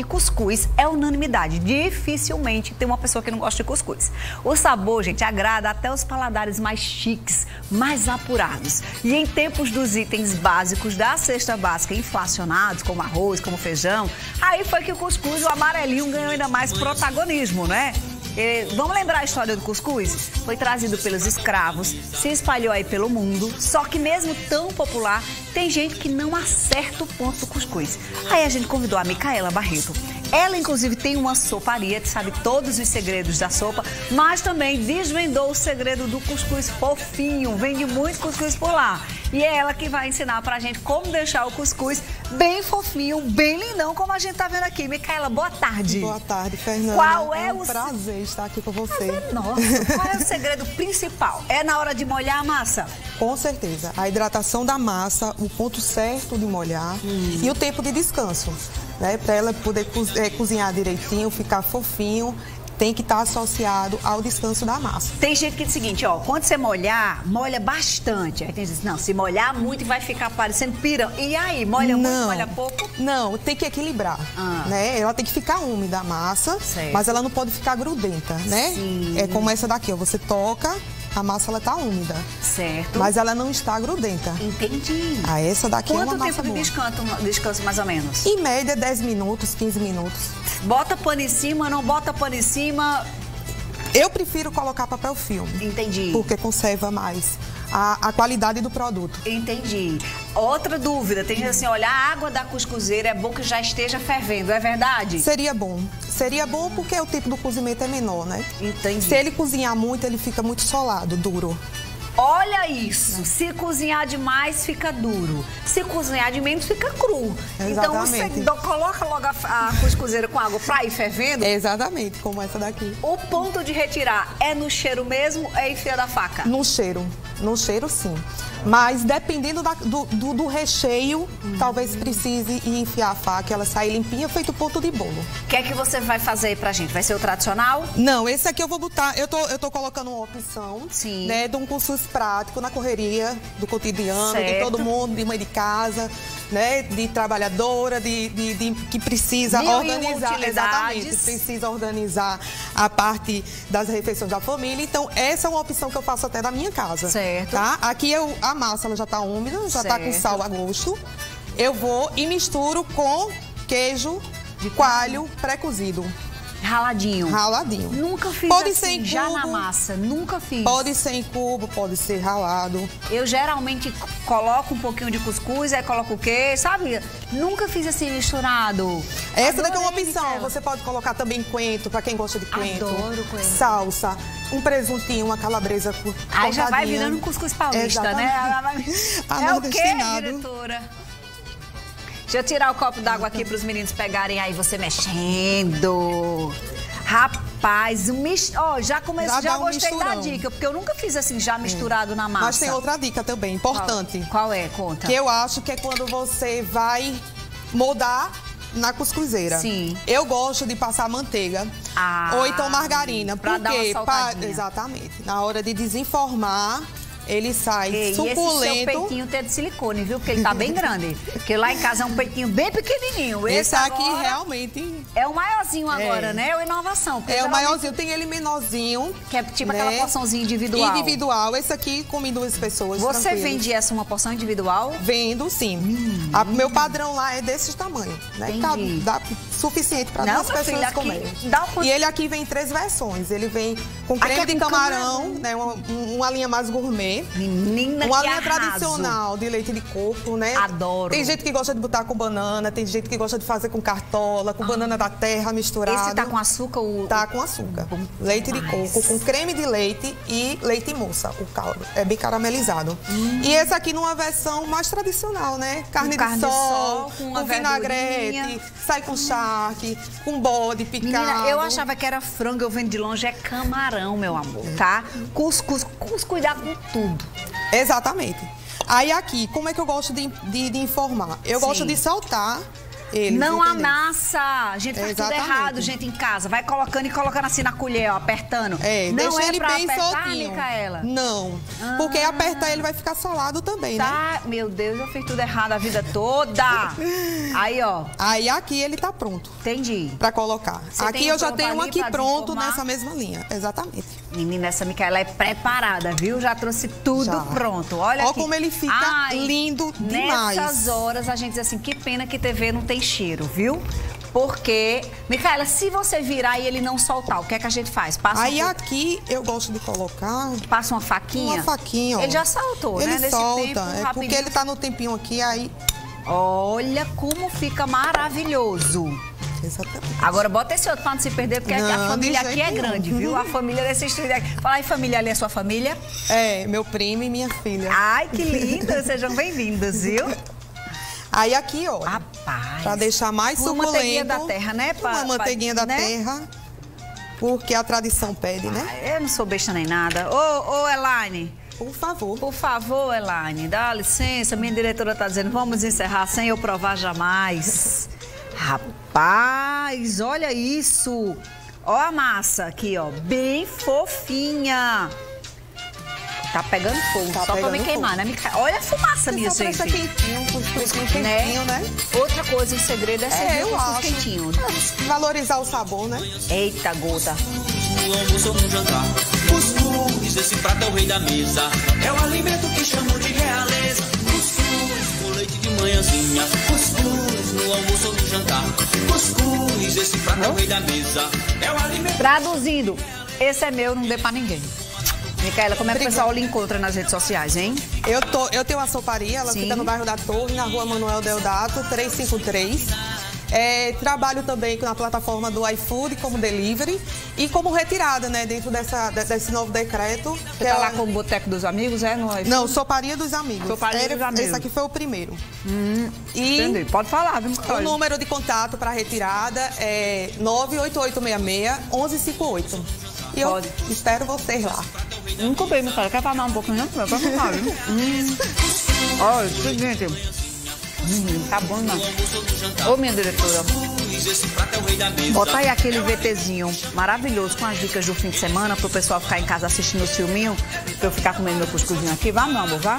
que cuscuz é unanimidade. Dificilmente tem uma pessoa que não gosta de cuscuz. O sabor, gente, agrada até os paladares mais chiques, mais apurados. E em tempos dos itens básicos da cesta básica inflacionados, como arroz, como feijão, aí foi que o cuscuz, o amarelinho, ganhou ainda mais protagonismo, né? Vamos lembrar a história do cuscuz? Foi trazido pelos escravos, se espalhou aí pelo mundo, só que mesmo tão popular, tem gente que não acerta o ponto do cuscuz. Aí a gente convidou a Micaela Barreto. Ela, inclusive, tem uma soparia, que sabe todos os segredos da sopa, mas também desvendou o segredo do cuscuz fofinho. Vende muito cuscuz por lá. E é ela que vai ensinar pra gente como deixar o cuscuz bem fofinho, bem lindão, como a gente tá vendo aqui. Micaela, boa tarde. Boa tarde, Fernanda. Qual é, é um o prazer estar aqui com você. É nossa, qual é o segredo principal? É na hora de molhar a massa? Com certeza. A hidratação da massa, o ponto certo de molhar hum. e o tempo de descanso. Né, para ela poder é, cozinhar direitinho, ficar fofinho tem que estar tá associado ao descanso da massa. Tem gente que diz o seguinte, ó, quando você molhar, molha bastante. Aí tem gente que diz, não, se molhar muito vai ficar parecendo pirão. E aí, molha não, muito, molha pouco? Não, tem que equilibrar, ah. né? Ela tem que ficar úmida a massa, certo. mas ela não pode ficar grudenta, né? Sim. É como essa daqui, ó, você toca, a massa ela tá úmida. Certo. Mas ela não está grudenta. Entendi. Ah, essa daqui Quanto é uma massa tempo de descanso, descanso, mais ou menos? Em média, 10 minutos, 15 minutos. Bota pano em cima, não bota pano em cima... Eu prefiro colocar papel filme. Entendi. Porque conserva mais a, a qualidade do produto. Entendi. Outra dúvida, tem assim, olha, a água da cuscuzeira é bom que já esteja fervendo, é verdade? Seria bom. Seria bom porque o tipo do cozimento é menor, né? Entendi. Se ele cozinhar muito, ele fica muito solado, duro. Olha isso, se cozinhar demais fica duro, se cozinhar de menos fica cru. Exatamente. Então você coloca logo a, cuscuzeira com água pra ir fervendo. Exatamente, como essa daqui. O ponto de retirar é no cheiro mesmo, é enfia da faca? No cheiro, no cheiro sim. Mas dependendo da, do, do, do, recheio, uhum. talvez precise enfiar a faca, ela sair limpinha, feito ponto de bolo. O que é que você vai fazer pra gente? Vai ser o tradicional? Não, esse aqui eu vou botar, eu tô, eu tô colocando uma opção, Sim. né, de um curso prático na correria do cotidiano, certo. de todo mundo, de mãe de casa, né, de trabalhadora, de, de, de que precisa Mil organizar, exatamente, precisa organizar a parte das refeições da família. Então, essa é uma opção que eu faço até da minha casa. Certo. Tá? Aqui eu, a massa ela já está úmida, já está com sal a gosto. Eu vou e misturo com queijo de coalho pré-cozido. Raladinho. Raladinho. Nunca fiz pode assim, ser em cubo, já na massa. Nunca fiz. Pode ser em cubo, pode ser ralado. Eu geralmente coloco um pouquinho de cuscuz, aí coloco o quê? Sabe? Nunca fiz assim misturado. Essa daqui é uma opção. Você pode colocar também coentro, para quem gosta de coentro. Adoro coentro. Salsa, um presuntinho, uma calabresa Aí já vai virando um cuscuz paulista, né? Exatamente. né? é o quê, diretora? Deixa eu tirar o copo d'água aqui para os meninos pegarem aí você mexendo. Rapaz, um mis... oh, já comecei, já, já um gostei misturão. da dica, porque eu nunca fiz assim já misturado é. na massa. Mas tem outra dica também, importante. Qual, Qual é? Conta. Que eu acho que é quando você vai moldar na cuscuzeira. Sim. Eu gosto de passar manteiga ah, ou então margarina. Pra porque, dar uma exatamente. Na hora de desenformar, ele sai e, suculento. E esse seu peitinho tem de silicone, viu? Porque ele tá bem grande. Porque lá em casa é um peitinho bem pequenininho. Esse, esse aqui realmente... É o maiorzinho agora, é. né? É uma inovação. É o maiorzinho. Tem ele menorzinho. Que é tipo né? aquela porçãozinha individual. Individual. Esse aqui come duas pessoas. Você vende essa uma porção individual? Vendo, sim. Hum, a, meu padrão lá é desse tamanho. Né? Tá, dá suficiente para duas pessoas filha, comerem. Um... E ele aqui vem em três versões. Ele vem com creme é de camarão, camarão, né? Uma, uma linha mais gourmet Menina, Uma linha arraso. tradicional de leite de coco, né? Adoro. Tem gente que gosta de botar com banana, tem gente que gosta de fazer com cartola, com ah. banana da terra misturada. Esse tá com açúcar? O... Tá com açúcar. Bom, leite de coco, com creme de leite e leite moça, o caldo. É bem caramelizado. Hum. E esse aqui numa versão mais tradicional, né? Carne, carne de, sol, sol com, vinagrete, sai com charque, com bode picado. Menina, eu achava que era frango, eu vendo de longe, é camarão, meu amor, tá? Cuscuz, cuscuz, com tudo. Exatamente. Aí aqui, como é que eu gosto de, de, de informar? Eu Sim. gosto de saltar Eles, não entendeu? amassa. A gente faz tudo Exatamente. errado, gente, em casa. Vai colocando e colocando assim na colher, ó, apertando. É, não deixa é ele pra bem apertar, soltinho. Micaela? Não, porque apertar ele vai ficar solado também, né? Tá, meu Deus, eu fiz tudo errado a vida toda. Aí, ó, Aí aqui ele tá pronto entendi. pra colocar. Você aqui eu já tenho um aqui pronto nessa mesma linha, exatamente. Menina, essa Micaela é preparada, viu? Já trouxe tudo Já. pronto. Olha aqui. como ele fica lindo demais. Nessas horas a gente diz assim, que pena que TV não tem cheiro, viu? Porque, Micaela, se você virar e ele não soltar, o que é que a gente faz? Passa, Aí um, aqui eu gosto de colocar passa uma faquinha? uma faquinha, ó. Ele já saltou, ele né? Nesse solta, tempo, é porque ele tá no tempinho aqui, aí... Olha como fica maravilhoso. Exatamente. Agora bota esse outro pra não se perder, porque Não, a família aqui é grande, viu? A família desse estúdio aqui. Fala aí, família, ali é sua família? É, meu primo e minha filha. Ai, que linda! Sejam bem-vindos, viu? Aí aqui, ó, Rapaz. pra deixar mais Uma suculento. manteiguinha da terra, né? Pra- uma manteiguinha pra- da né? terra, porque a tradição pede, né? Ah, Eu não sou besta nem nada. Ô, ô, Elaine, Por favor. por favor, Elaine, dá licença. Minha diretora tá dizendo, vamos encerrar sem eu provar jamais. Rapaz, olha isso. Ó a massa aqui, ó, bem fofinha. Tá pegando fogo, Tá só pra me pegando queimar, fogo. né? Mica- Olha a fumaça, minha gente. quentinho, com os quentinho, né? Outra coisa, o segredo é servir É, eu com os acho. quentinhos. É, Valorizar o sabor, né? Eita, gota. no almoço ou no jantar. Cuscuz, esse prato é o rei da mesa. É o alimento que chamam de realeza. Leite de manhãzinha. Cuscuz, no almoço ou no jantar. Cuscuz, esse prato é o rei da mesa. É o alimento. Traduzindo, esse é meu, não dê pra ninguém. Micaela, como é que o pessoal lhe encontra nas redes sociais, hein? Eu, tô, eu tenho uma soparia, ela Sim. fica no bairro da Torre, na rua Manuel Deodato, 353. É, trabalho também na plataforma do iFood como delivery e como retirada, né, dentro dessa, de- desse novo decreto. Você tá lá com o Boteco dos Amigos, é? No Não, Soparia dos Amigos. Soparia Era- dos Amigos. Esse aqui foi o primeiro. e Entendi. Pode falar, viu? o número de contato para retirada é 98866-1158. E eu Pode. espero vocês lá. Não comprei, Micaela. Quer falar um pouquinho? Não, pode falar, viu? Hum. Olha, seguinte. Tá bom, mano. Ô, minha diretora. Bota aí aquele VTzinho maravilhoso com as dicas do fim de semana pro pessoal ficar em casa assistindo o filminho, pra eu ficar comendo meu cuscuzinho aqui. Vá, meu amor, vá.